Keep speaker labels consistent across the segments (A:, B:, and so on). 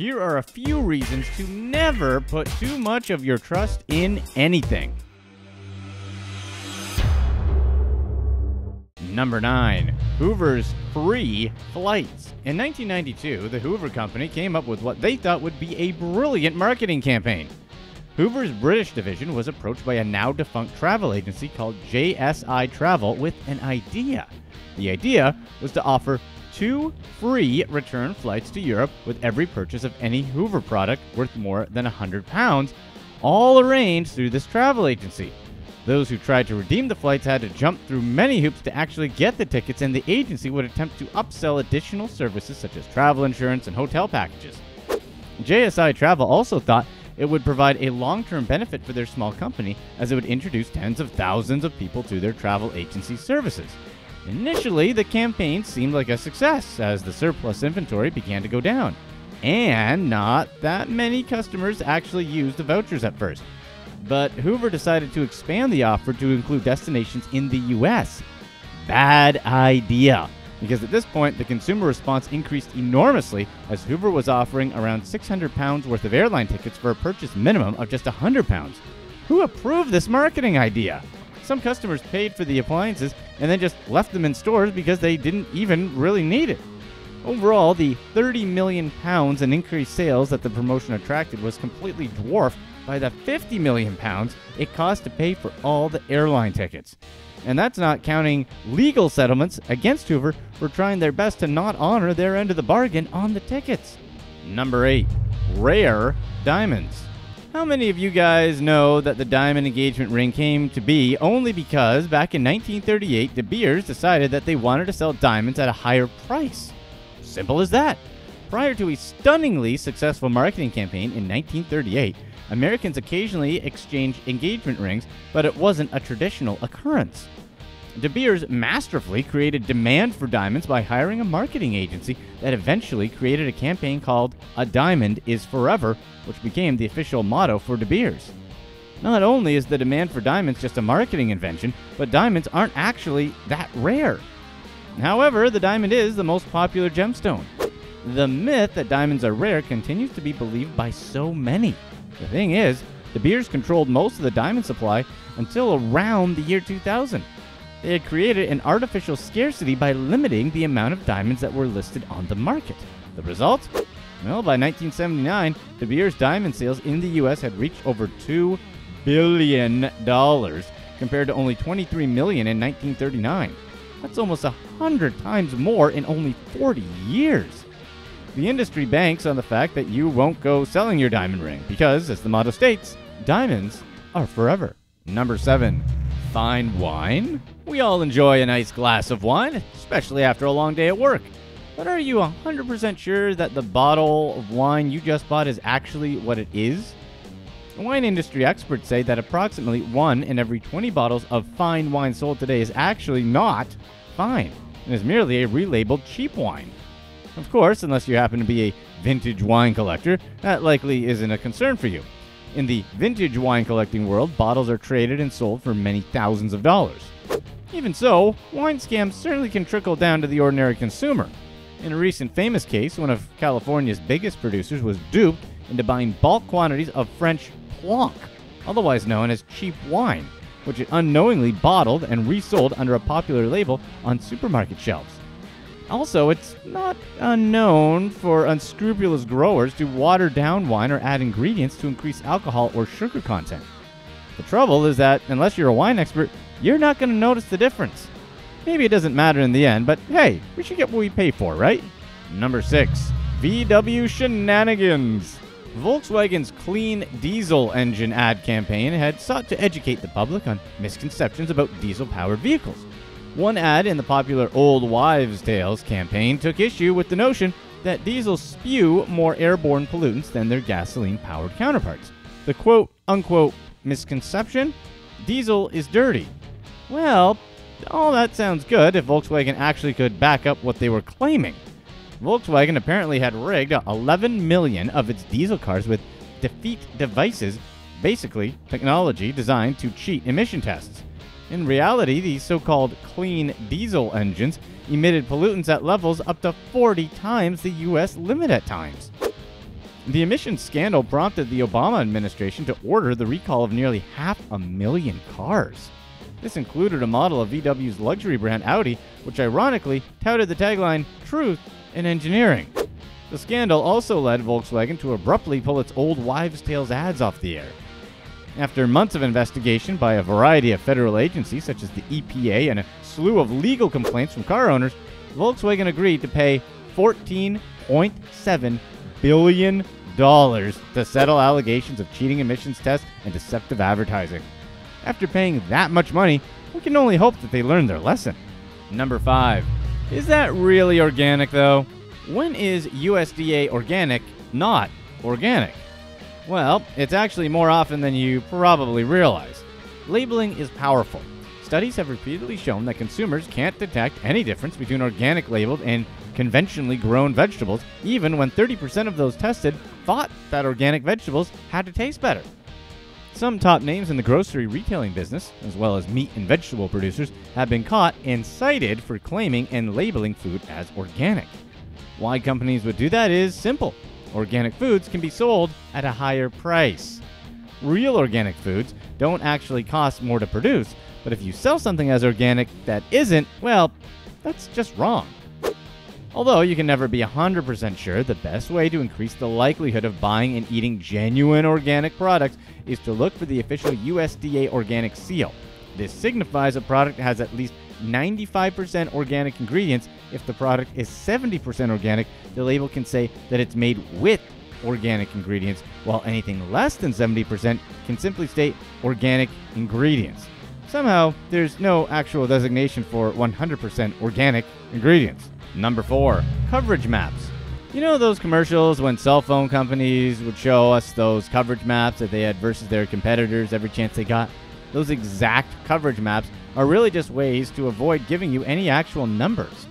A: Here are a few reasons to never put too much of your trust in anything. Number 9. Hoover's free flights. In 1992, the Hoover Company came up with what they thought would be a brilliant marketing campaign. Hoover's British division was approached by a now defunct travel agency called JSI Travel with an idea. The idea was to offer two free return flights to Europe with every purchase of any Hoover product worth more than £100, all arranged through this travel agency. Those who tried to redeem the flights had to jump through many hoops to actually get the tickets, and the agency would attempt to upsell additional services such as travel insurance and hotel packages. JSI Travel also thought it would provide a long term benefit for their small company as it would introduce tens of thousands of people to their travel agency services. Initially, the campaign seemed like a success as the surplus inventory began to go down, and not that many customers actually used the vouchers at first. But Hoover decided to expand the offer to include destinations in the US. Bad idea, because at this point the consumer response increased enormously as Hoover was offering around 600 pounds worth of airline tickets for a purchase minimum of just 100 pounds. Who approved this marketing idea? Some customers paid for the appliances and then just left them in stores because they didn't even really need it. Overall, the 30 million pounds in increased sales that the promotion attracted was completely dwarfed by the 50 million pounds it cost to pay for all the airline tickets. And that's not counting legal settlements against Hoover for trying their best to not honor their end of the bargain on the tickets. Number 8. Rare diamonds. How many of you guys know that the diamond engagement ring came to be only because back in 1938 De Beers decided that they wanted to sell diamonds at a higher price? Simple as that. Prior to a stunningly successful marketing campaign in 1938, Americans occasionally exchanged engagement rings, but it wasn't a traditional occurrence. De Beers masterfully created demand for diamonds by hiring a marketing agency that eventually created a campaign called A Diamond is Forever, which became the official motto for De Beers. Not only is the demand for diamonds just a marketing invention, but diamonds aren't actually that rare. However, the diamond is the most popular gemstone. The myth that diamonds are rare continues to be believed by so many. The thing is, De Beers controlled most of the diamond supply until around the year 2000. They had created an artificial scarcity by limiting the amount of diamonds that were listed on the market. The result? Well, by 1979, De Beers diamond sales in the US had reached over $2 billion, compared to only 23 million in 1939. That's almost a hundred times more in only 40 years. The industry banks on the fact that you won't go selling your diamond ring because, as the motto states, diamonds are forever. Number 7. Fine wine? We all enjoy a nice glass of wine, especially after a long day at work. But are you 100% sure that the bottle of wine you just bought is actually what it is? Wine industry experts say that approximately 1 in every 20 bottles of fine wine sold today is actually not fine and is merely a relabeled cheap wine. Of course, unless you happen to be a vintage wine collector, that likely isn't a concern for you. In the vintage wine collecting world, bottles are traded and sold for many thousands of dollars. Even so, wine scams certainly can trickle down to the ordinary consumer. In a recent famous case, one of California's biggest producers was duped into buying bulk quantities of French Blanc, otherwise known as cheap wine, which it unknowingly bottled and resold under a popular label on supermarket shelves. Also, it's not unknown for unscrupulous growers to water down wine or add ingredients to increase alcohol or sugar content. The trouble is that unless you're a wine expert, you're not going to notice the difference. Maybe it doesn't matter in the end, but hey, we should get what we pay for, right? Number 6. VW Shenanigans. Volkswagen's clean diesel engine ad campaign had sought to educate the public on misconceptions about diesel powered vehicles. One ad in the popular Old Wives' Tales campaign took issue with the notion that diesels spew more airborne pollutants than their gasoline powered counterparts. The quote unquote misconception diesel is dirty. Well, all that sounds good if Volkswagen actually could back up what they were claiming. Volkswagen apparently had rigged 11 million of its diesel cars with defeat devices, basically technology designed to cheat emission tests. In reality, these so called clean diesel engines emitted pollutants at levels up to 40 times the US limit at times. The emissions scandal prompted the Obama administration to order the recall of nearly half a million cars. This included a model of VW's luxury brand Audi, which ironically touted the tagline Truth in Engineering. The scandal also led Volkswagen to abruptly pull its old wives' tales ads off the air. After months of investigation by a variety of federal agencies, such as the EPA and a slew of legal complaints from car owners, Volkswagen agreed to pay $14.7 billion to settle allegations of cheating emissions tests and deceptive advertising. After paying that much money, we can only hope that they learned their lesson. Number 5. Is that really organic, though? When is USDA organic not organic? Well, it's actually more often than you probably realize. Labeling is powerful. Studies have repeatedly shown that consumers can't detect any difference between organic labeled and conventionally grown vegetables, even when 30% of those tested thought that organic vegetables had to taste better. Some top names in the grocery retailing business, as well as meat and vegetable producers, have been caught and cited for claiming and labeling food as organic. Why companies would do that is simple organic foods can be sold at a higher price. Real organic foods don't actually cost more to produce, but if you sell something as organic that isn't, well, that's just wrong. Although you can never be 100% sure, the best way to increase the likelihood of buying and eating genuine organic products is to look for the official USDA organic seal. This signifies a product has at least 95% organic ingredients. If the product is 70% organic, the label can say that it's made with organic ingredients, while anything less than 70% can simply state organic ingredients. Somehow, there's no actual designation for 100% organic ingredients. Number 4. Coverage maps. You know those commercials when cell phone companies would show us those coverage maps that they had versus their competitors every chance they got? Those exact coverage maps are really just ways to avoid giving you any actual numbers.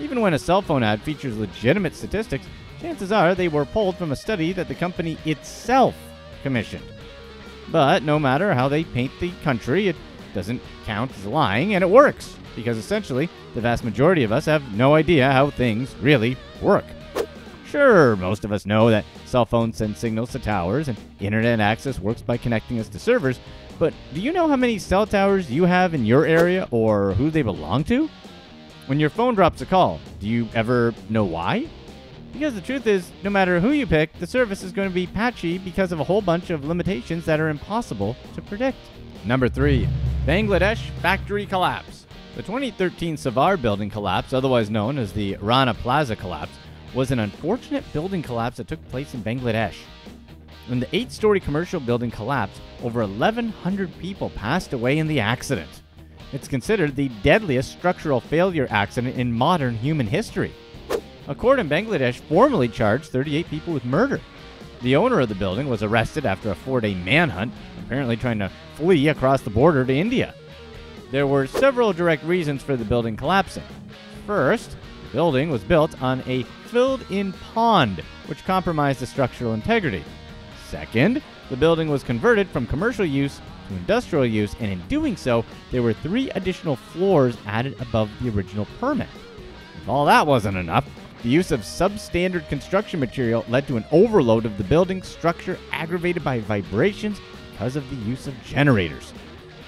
A: Even when a cell phone ad features legitimate statistics, chances are they were pulled from a study that the company itself commissioned. But no matter how they paint the country, it doesn't count as lying, and it works, because essentially, the vast majority of us have no idea how things really work. Sure, most of us know that cell phones send signals to towers and internet access works by connecting us to servers, but do you know how many cell towers you have in your area or who they belong to? When your phone drops a call, do you ever know why? Because the truth is, no matter who you pick, the service is going to be patchy because of a whole bunch of limitations that are impossible to predict. Number 3. Bangladesh Factory Collapse. The 2013 Savar building collapse, otherwise known as the Rana Plaza collapse, was an unfortunate building collapse that took place in Bangladesh. When the eight story commercial building collapsed, over 1,100 people passed away in the accident. It's considered the deadliest structural failure accident in modern human history. A court in Bangladesh formally charged 38 people with murder. The owner of the building was arrested after a four day manhunt, apparently trying to flee across the border to India. There were several direct reasons for the building collapsing. First, the building was built on a filled in pond, which compromised the structural integrity. Second, the building was converted from commercial use to industrial use, and in doing so, there were three additional floors added above the original permit. If all that wasn't enough, the use of substandard construction material led to an overload of the building structure aggravated by vibrations because of the use of generators.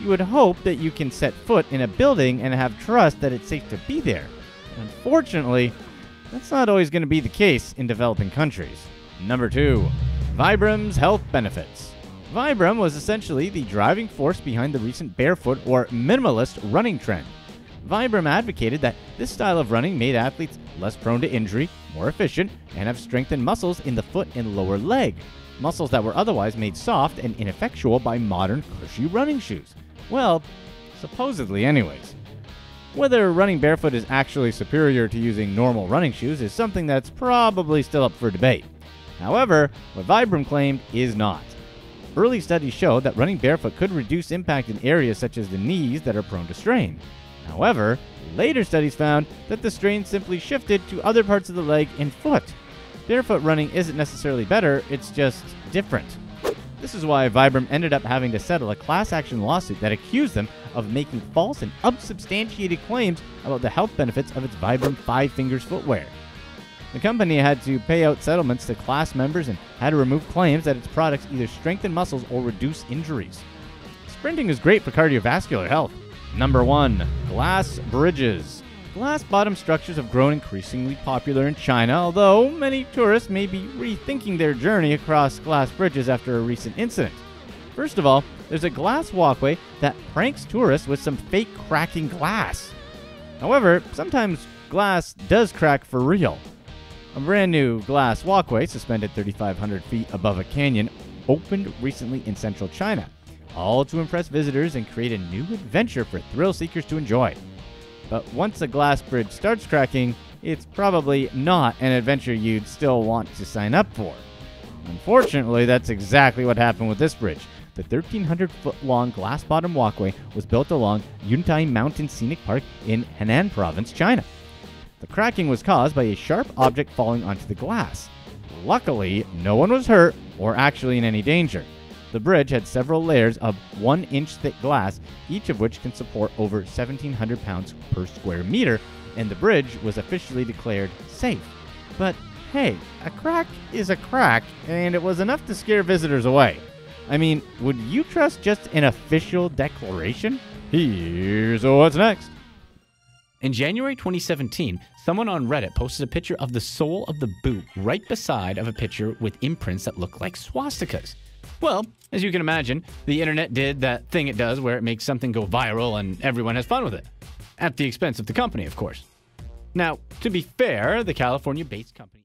A: You would hope that you can set foot in a building and have trust that it's safe to be there. Unfortunately, that's not always going to be the case in developing countries. Number 2. Vibrams Health Benefits. Vibram was essentially the driving force behind the recent barefoot or minimalist running trend. Vibram advocated that this style of running made athletes less prone to injury, more efficient, and have strengthened muscles in the foot and lower leg, muscles that were otherwise made soft and ineffectual by modern cushy running shoes. Well, supposedly, anyways. Whether running barefoot is actually superior to using normal running shoes is something that's probably still up for debate. However, what Vibram claimed is not. Early studies showed that running barefoot could reduce impact in areas such as the knees that are prone to strain. However, later studies found that the strain simply shifted to other parts of the leg and foot. Barefoot running isn't necessarily better, it's just different. This is why Vibram ended up having to settle a class action lawsuit that accused them of making false and unsubstantiated claims about the health benefits of its Vibram Five Fingers footwear. The company had to pay out settlements to class members and had to remove claims that its products either strengthen muscles or reduce injuries. Sprinting is great for cardiovascular health. Number 1. Glass bridges. Glass bottom structures have grown increasingly popular in China, although many tourists may be rethinking their journey across glass bridges after a recent incident. First of all, there's a glass walkway that pranks tourists with some fake cracking glass. However, sometimes glass does crack for real. A brand new glass walkway, suspended 3,500 feet above a canyon, opened recently in central China, all to impress visitors and create a new adventure for thrill seekers to enjoy. But once a glass bridge starts cracking, it's probably not an adventure you'd still want to sign up for. Unfortunately, that's exactly what happened with this bridge. The 1,300 foot long glass bottom walkway was built along Yuntai Mountain Scenic Park in Henan Province, China. The cracking was caused by a sharp object falling onto the glass. Luckily, no one was hurt or actually in any danger. The bridge had several layers of one inch thick glass, each of which can support over 1,700 pounds per square meter, and the bridge was officially declared safe. But hey, a crack is a crack, and it was enough to scare visitors away. I mean, would you trust just an official declaration? Here's what's next.
B: In January 2017, someone on Reddit posted a picture of the sole of the boot right beside of a picture with imprints that look like swastikas. Well, as you can imagine, the internet did that thing it does where it makes something go viral and everyone has fun with it. At the expense of the company, of course. Now, to be fair, the California based company